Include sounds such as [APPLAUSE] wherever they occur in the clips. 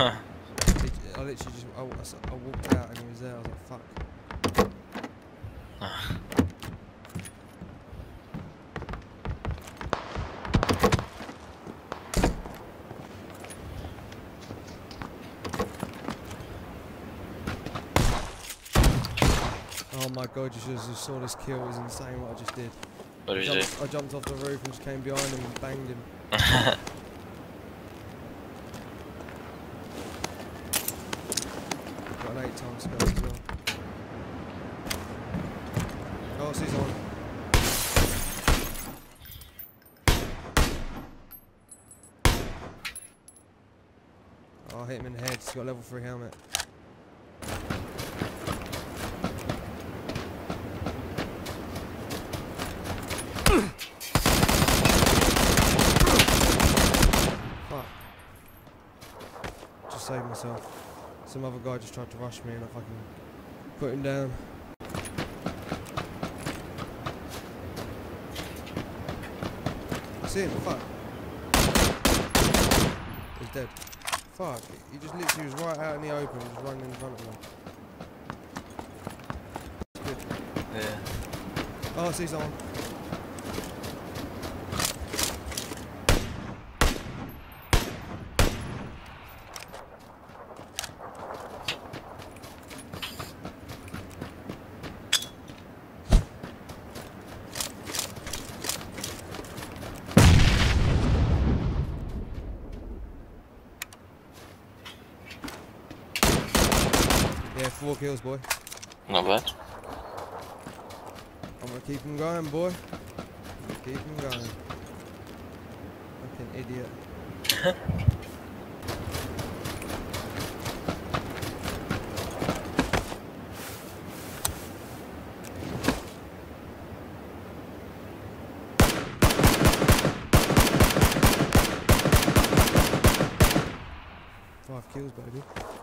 [LAUGHS] I literally just I, I walked out and he was there. I was like, fuck. Oh my god, you just saw this kill. It was insane what I just did. What I did you do? I jumped off the roof and just came behind him and banged him. [LAUGHS] Eight times as well. Oh, he's on. Oh, hit him in the head. He's got a level 3 helmet. Fuck. Just saved myself. Some other guy just tried to rush me and I fucking put him down. I see him, fuck. He's dead. Fuck, he just literally was right out in the open, just running in front of me. Good. Yeah. Oh, I see someone. Yeah, four kills, boy. Not bad. I'm gonna keep him going, boy. Keep him going. Fucking idiot. Five kills, baby.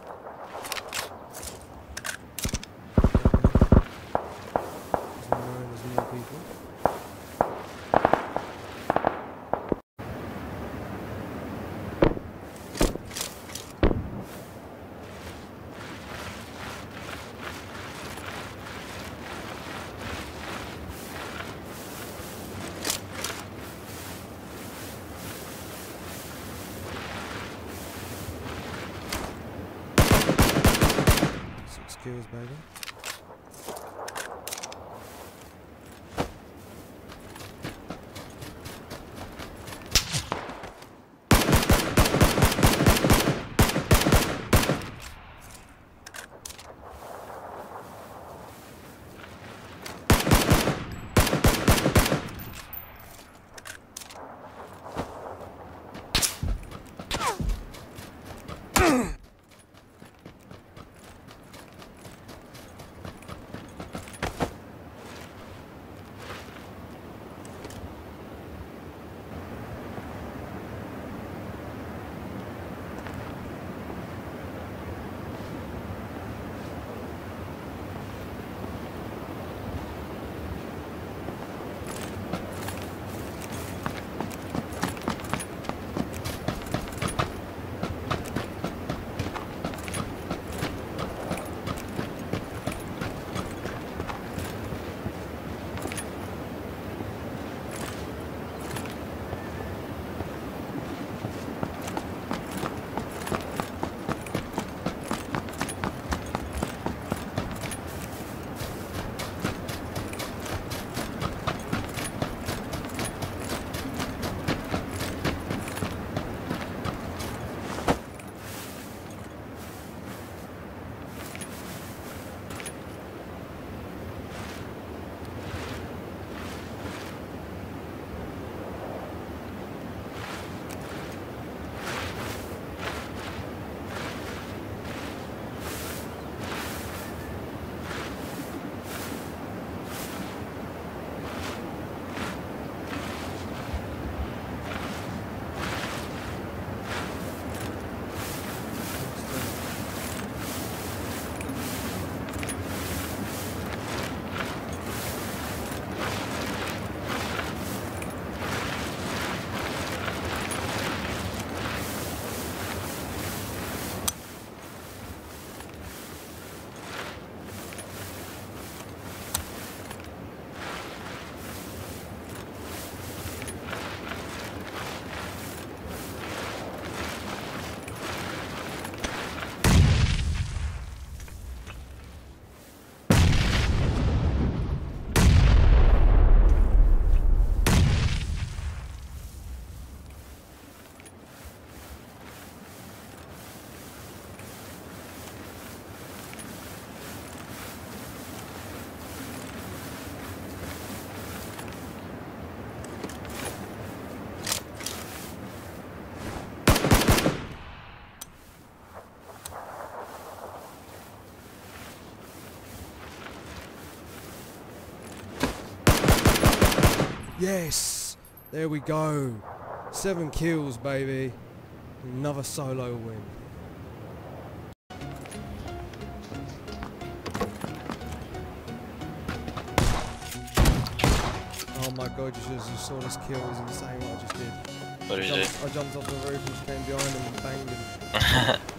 There's people. Six baby. Yes! There we go. Seven kills, baby. Another solo win. Oh my god, you just you saw this kill. It was insane what I just did. What did you do? I jumped off the roof and just came behind him and banged him. [LAUGHS]